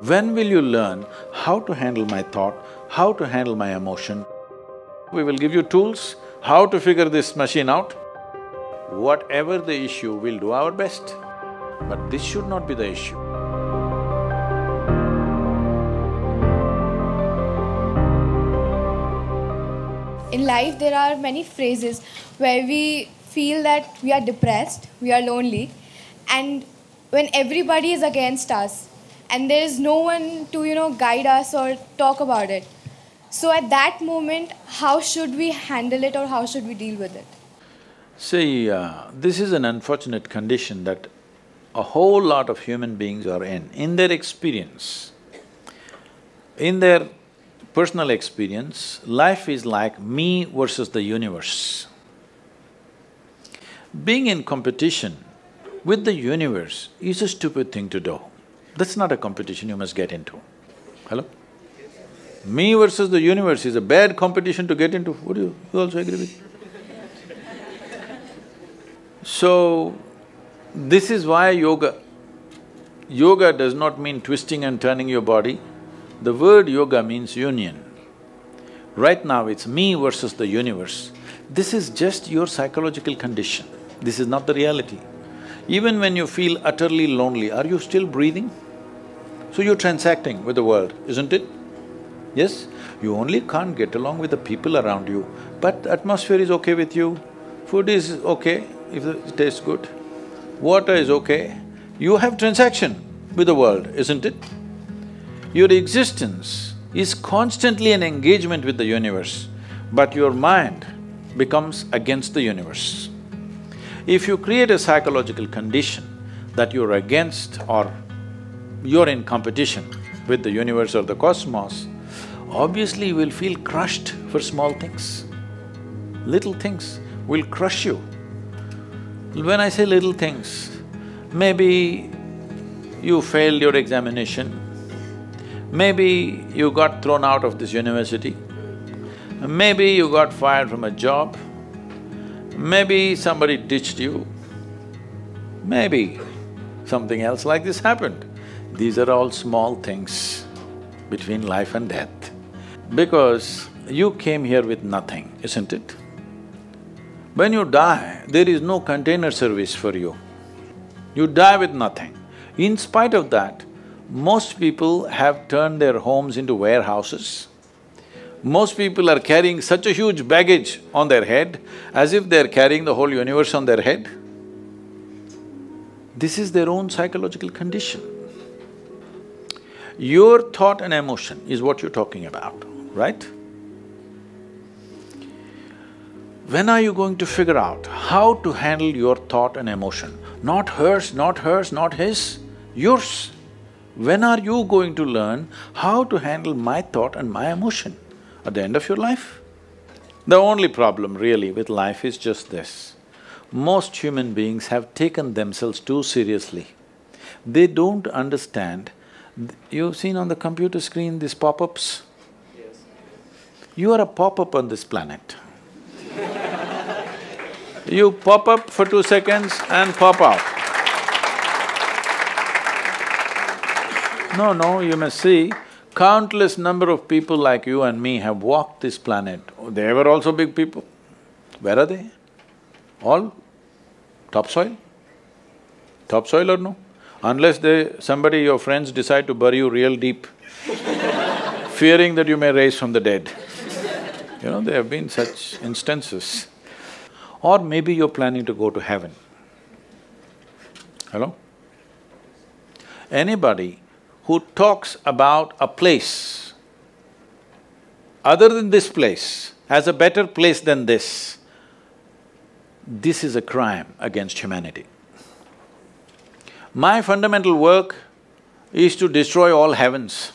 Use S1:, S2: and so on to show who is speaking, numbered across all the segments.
S1: When will you learn how to handle my thought, how to handle my emotion? We will give you tools, how to figure this machine out. Whatever the issue, we'll do our best. But this should not be the issue.
S2: In life, there are many phrases where we feel that we are depressed, we are lonely, and when everybody is against us, and there is no one to, you know, guide us or talk about it. So, at that moment, how should we handle it or how should we deal with it?
S1: See, uh, this is an unfortunate condition that a whole lot of human beings are in, in their experience. In their personal experience, life is like me versus the universe. Being in competition with the universe is a stupid thing to do. That's not a competition you must get into. Hello? Me versus the universe is a bad competition to get into. Would you, you also agree with? So, this is why yoga. Yoga does not mean twisting and turning your body. The word yoga means union. Right now it's me versus the universe. This is just your psychological condition. This is not the reality. Even when you feel utterly lonely, are you still breathing? So you're transacting with the world, isn't it? Yes? You only can't get along with the people around you, but atmosphere is okay with you, food is okay if it tastes good, water is okay. You have transaction with the world, isn't it? Your existence is constantly an engagement with the universe, but your mind becomes against the universe. If you create a psychological condition that you're against or you're in competition with the universe or the cosmos, obviously you will feel crushed for small things. Little things will crush you. When I say little things, maybe you failed your examination, maybe you got thrown out of this university, maybe you got fired from a job, maybe somebody ditched you, maybe something else like this happened. These are all small things between life and death. Because you came here with nothing, isn't it? When you die, there is no container service for you. You die with nothing. In spite of that, most people have turned their homes into warehouses. Most people are carrying such a huge baggage on their head as if they're carrying the whole universe on their head. This is their own psychological condition. Your thought and emotion is what you're talking about, right? When are you going to figure out how to handle your thought and emotion? Not hers, not hers, not his, yours. When are you going to learn how to handle my thought and my emotion? At the end of your life? The only problem really with life is just this. Most human beings have taken themselves too seriously. They don't understand You've seen on the computer screen these pop-ups? Yes. You are a pop-up on this planet. you pop up for two seconds and pop out. No, no, you must see, countless number of people like you and me have walked this planet. They were also big people. Where are they? All topsoil? Topsoil or no? Unless they… somebody, your friends decide to bury you real deep, fearing that you may rise from the dead. You know, there have been such instances. Or maybe you're planning to go to heaven. Hello? Anybody who talks about a place other than this place, as a better place than this, this is a crime against humanity. My fundamental work is to destroy all heavens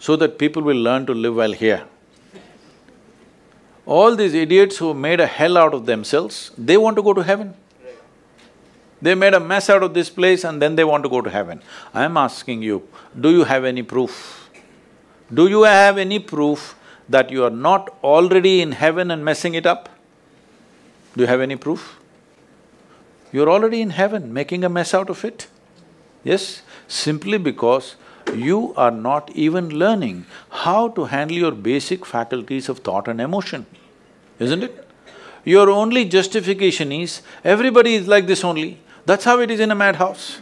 S1: so that people will learn to live well here. All these idiots who made a hell out of themselves, they want to go to heaven. They made a mess out of this place and then they want to go to heaven. I am asking you, do you have any proof? Do you have any proof that you are not already in heaven and messing it up? Do you have any proof? You're already in heaven, making a mess out of it. Yes, simply because you are not even learning how to handle your basic faculties of thought and emotion, isn't it? Your only justification is, everybody is like this only, that's how it is in a madhouse.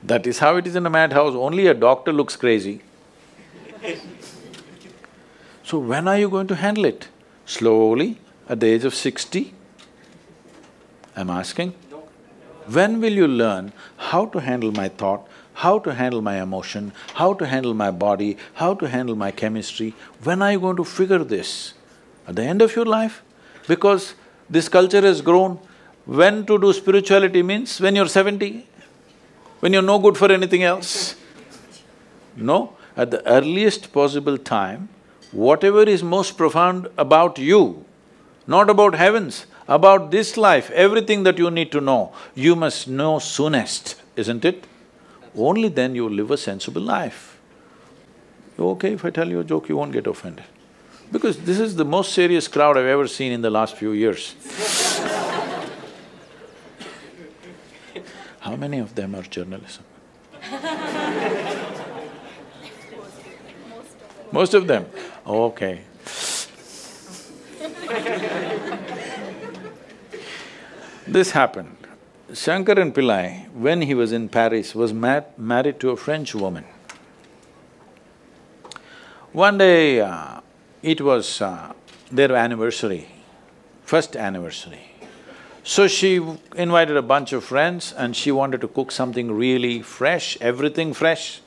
S1: That is how it is in a madhouse, only a doctor looks crazy. So when are you going to handle it? Slowly, at the age of sixty? I'm asking. When will you learn how to handle my thought, how to handle my emotion, how to handle my body, how to handle my chemistry? When are you going to figure this? At the end of your life? Because this culture has grown, when to do spirituality means when you're seventy, when you're no good for anything else. No, at the earliest possible time, whatever is most profound about you, not about heavens, about this life, everything that you need to know, you must know soonest, isn't it? Only then you live a sensible life. Okay, if I tell you a joke, you won't get offended. Because this is the most serious crowd I've ever seen in the last few years. How many of them are journalism? Most of them? Okay. This happened. Shankaran Pillai, when he was in Paris, was married to a French woman. One day, uh, it was uh, their anniversary, first anniversary. So she invited a bunch of friends and she wanted to cook something really fresh, everything fresh.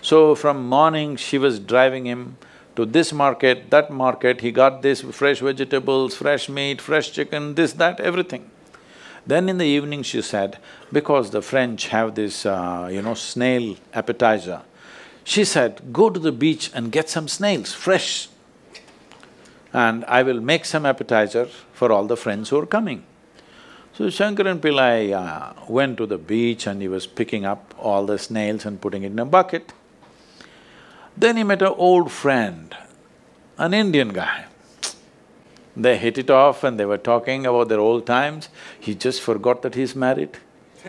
S1: So from morning, she was driving him to this market, that market, he got this fresh vegetables, fresh meat, fresh chicken, this, that, everything. Then in the evening she said, because the French have this, uh, you know, snail appetizer, she said, go to the beach and get some snails, fresh. And I will make some appetizer for all the friends who are coming. So Shankaran Pillai uh, went to the beach and he was picking up all the snails and putting it in a bucket. Then he met an old friend, an Indian guy. They hit it off and they were talking about their old times. He just forgot that he's married.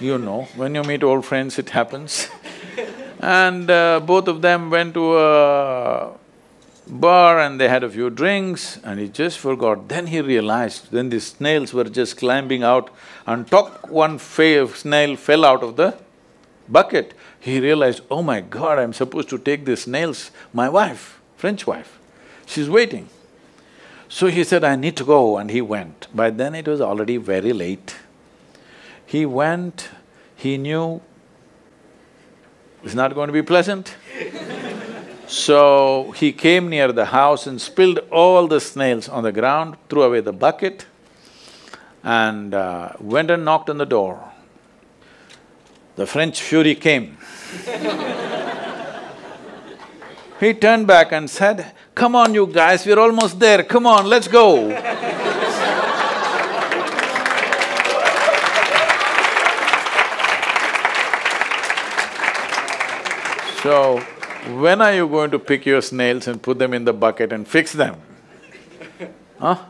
S1: you know, when you meet old friends, it happens. and uh, both of them went to a bar and they had a few drinks and he just forgot. Then he realized, then the snails were just climbing out and top one snail fell out of the bucket. He realized, oh my god, I'm supposed to take these snails, my wife, French wife, she's waiting. So he said, I need to go and he went. By then it was already very late. He went, he knew it's not going to be pleasant. So he came near the house and spilled all the snails on the ground, threw away the bucket and uh, went and knocked on the door. The French fury came. he turned back and said, come on you guys, we're almost there, come on, let's go. so, when are you going to pick your snails and put them in the bucket and fix them? Huh?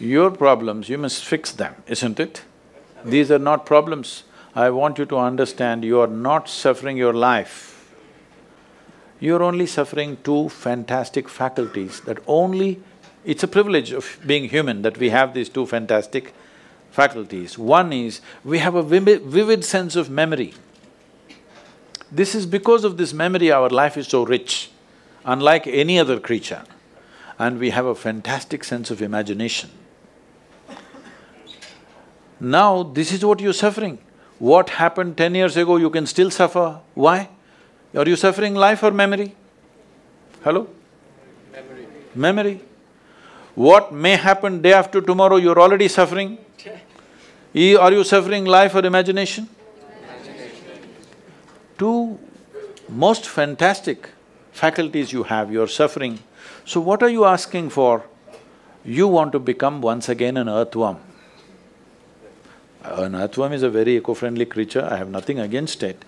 S1: Your problems, you must fix them, isn't it? These are not problems. I want you to understand you are not suffering your life. You're only suffering two fantastic faculties that only… It's a privilege of being human that we have these two fantastic faculties. One is, we have a vivid sense of memory. This is because of this memory our life is so rich, unlike any other creature. And we have a fantastic sense of imagination. Now, this is what you're suffering. What happened ten years ago, you can still suffer. Why? Are you suffering life or memory? Hello? Memory. Memory. What may happen day after tomorrow, you're already suffering. Are you suffering life or imagination? two most fantastic faculties you have, you're suffering. So what are you asking for? You want to become once again an earthworm. An earthworm is a very eco-friendly creature, I have nothing against it.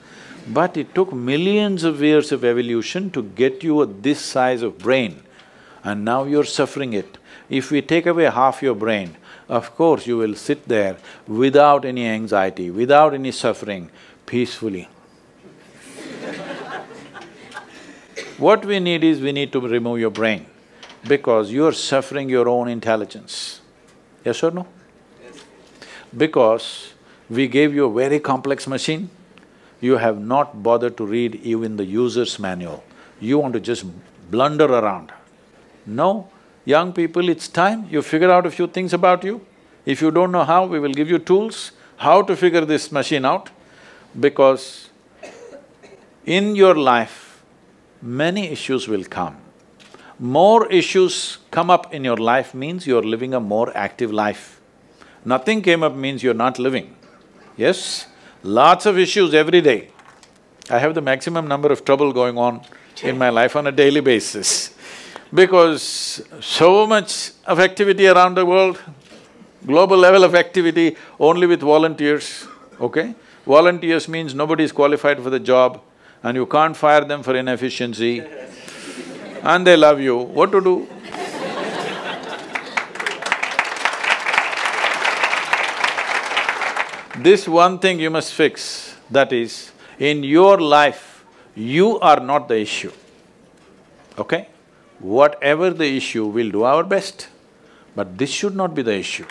S1: But it took millions of years of evolution to get you this size of brain and now you're suffering it. If we take away half your brain, of course you will sit there without any anxiety, without any suffering, peacefully. what we need is, we need to remove your brain because you're suffering your own intelligence. Yes or no? Yes. Because we gave you a very complex machine, you have not bothered to read even the user's manual. You want to just blunder around. No, young people, it's time you figure out a few things about you. If you don't know how, we will give you tools how to figure this machine out because in your life, many issues will come. More issues come up in your life means you're living a more active life. Nothing came up means you're not living. Yes? Lots of issues every day. I have the maximum number of trouble going on in my life on a daily basis because so much of activity around the world, global level of activity only with volunteers, okay? Volunteers means nobody is qualified for the job and you can't fire them for inefficiency and they love you, what to do? This one thing you must fix, that is, in your life, you are not the issue, okay? Whatever the issue, we'll do our best, but this should not be the issue.